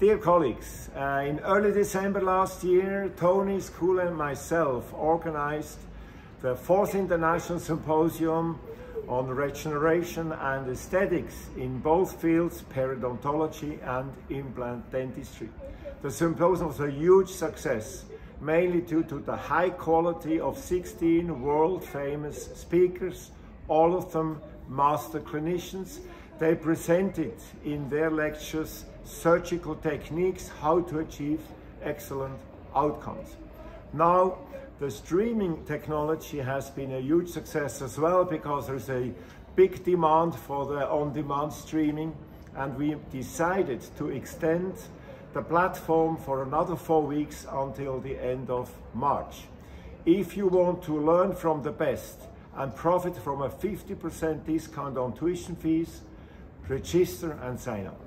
Dear colleagues, uh, in early December last year, Tony Sculean and myself organized the fourth international symposium on regeneration and aesthetics in both fields, periodontology and implant dentistry. The symposium was a huge success, mainly due to the high quality of 16 world famous speakers, all of them master clinicians. They presented in their lectures surgical techniques, how to achieve excellent outcomes. Now, the streaming technology has been a huge success as well because there's a big demand for the on-demand streaming and we decided to extend the platform for another four weeks until the end of March. If you want to learn from the best and profit from a 50% discount on tuition fees, register and sign up.